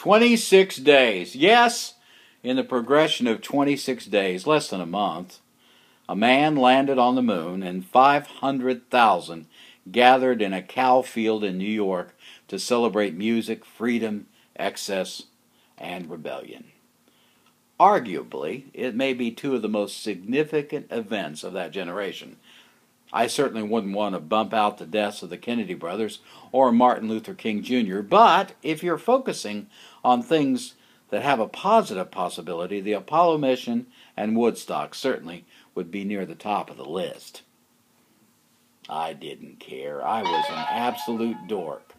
26 days. Yes, in the progression of 26 days, less than a month, a man landed on the moon and 500,000 gathered in a cow field in New York to celebrate music, freedom, excess, and rebellion. Arguably, it may be two of the most significant events of that generation. I certainly wouldn't want to bump out the deaths of the Kennedy brothers or Martin Luther King Jr., but if you're focusing on things that have a positive possibility, the Apollo mission and Woodstock certainly would be near the top of the list. I didn't care. I was an absolute dork.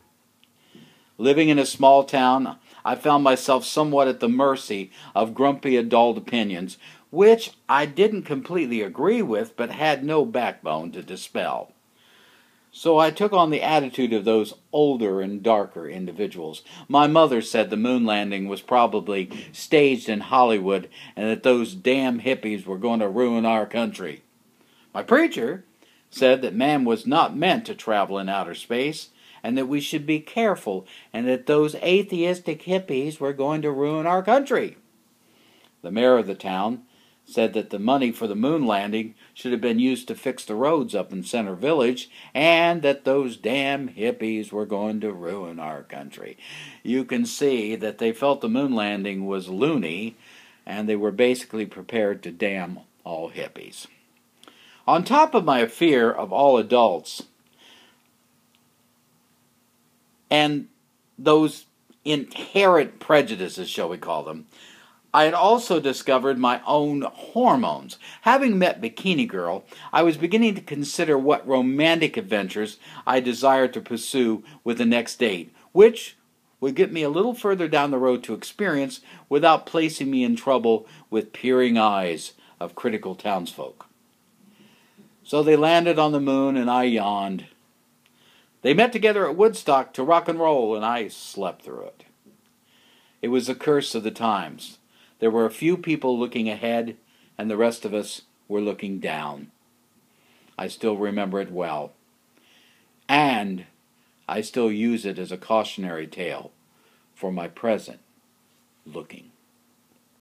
Living in a small town, I found myself somewhat at the mercy of grumpy adult opinions, which I didn't completely agree with but had no backbone to dispel. So I took on the attitude of those older and darker individuals. My mother said the moon landing was probably staged in Hollywood and that those damn hippies were going to ruin our country. My preacher said that man was not meant to travel in outer space and that we should be careful and that those atheistic hippies were going to ruin our country. The mayor of the town said that the money for the moon landing should have been used to fix the roads up in Center Village and that those damn hippies were going to ruin our country. You can see that they felt the moon landing was loony and they were basically prepared to damn all hippies. On top of my fear of all adults and those inherent prejudices, shall we call them, I had also discovered my own hormones. Having met Bikini Girl, I was beginning to consider what romantic adventures I desired to pursue with the next date, which would get me a little further down the road to experience without placing me in trouble with peering eyes of critical townsfolk. So they landed on the moon, and I yawned. They met together at Woodstock to rock and roll, and I slept through it. It was the curse of the times. There were a few people looking ahead, and the rest of us were looking down. I still remember it well. And I still use it as a cautionary tale for my present looking.